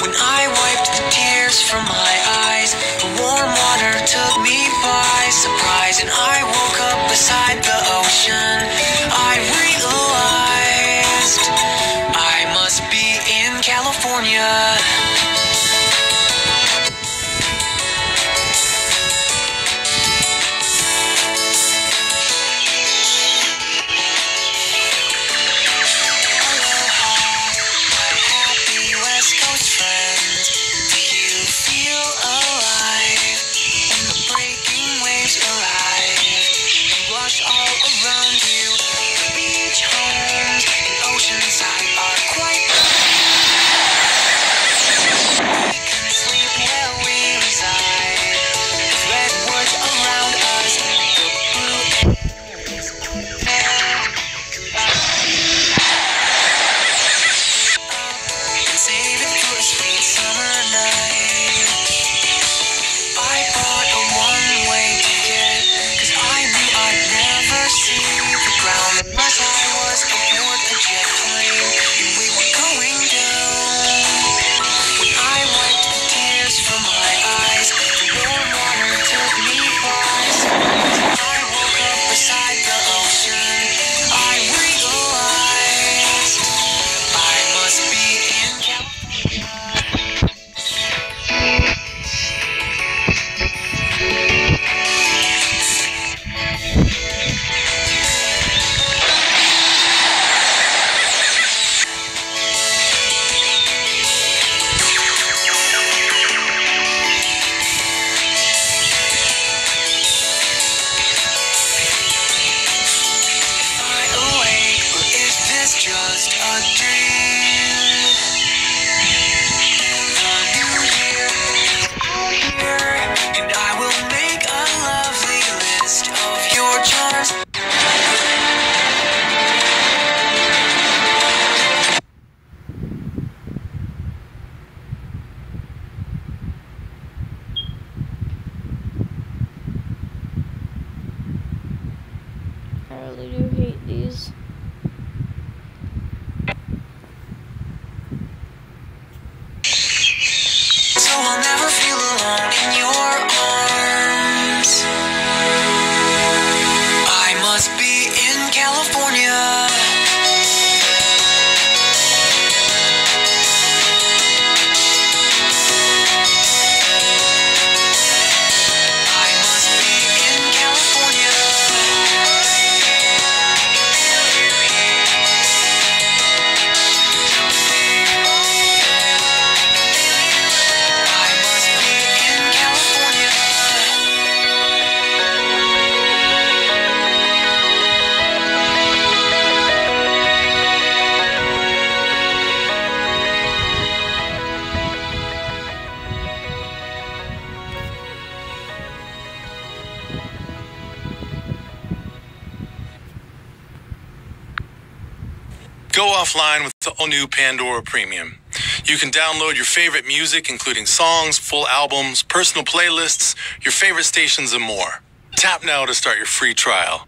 When I wiped the tears from my eyes. really do hate these. go offline with the all new Pandora Premium. You can download your favorite music, including songs, full albums, personal playlists, your favorite stations, and more. Tap now to start your free trial.